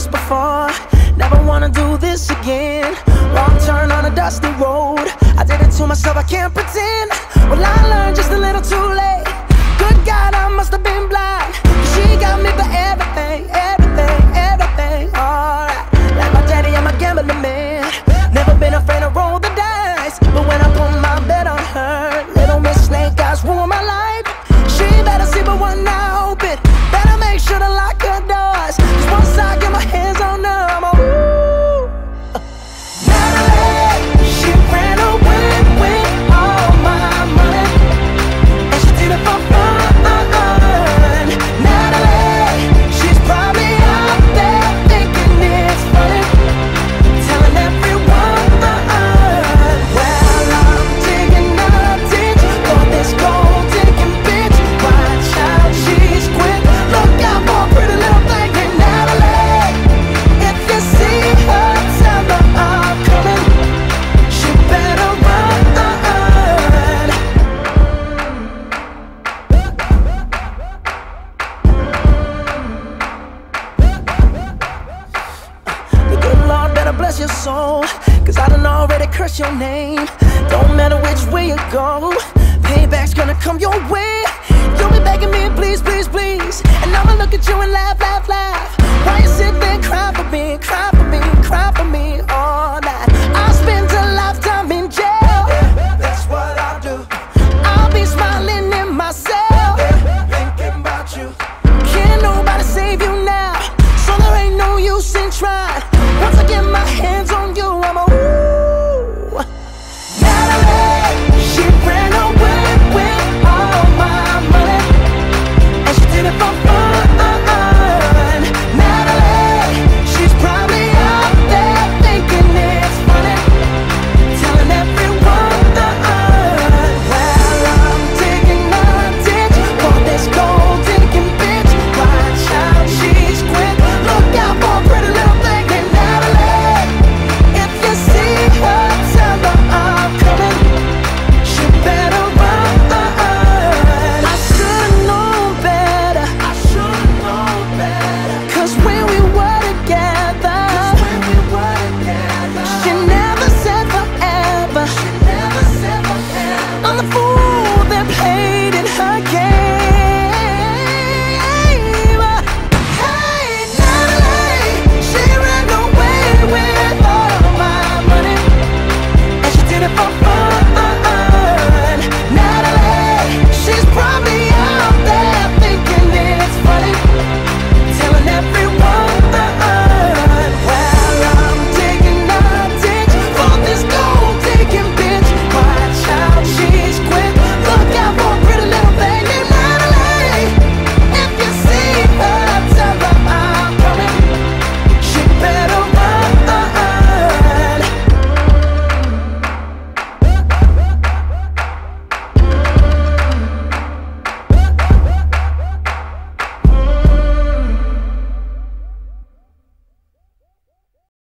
this before. Never wanna do this again. Wrong turn on a dusty road. I did it to myself, I can't pretend. Well, I learned just soul Cause I done already cursed your name. Don't matter which way you go Payback's gonna come your way. You'll be begging me please, please, please. And I'ma look at you and laugh, laugh, laugh. Why you sitting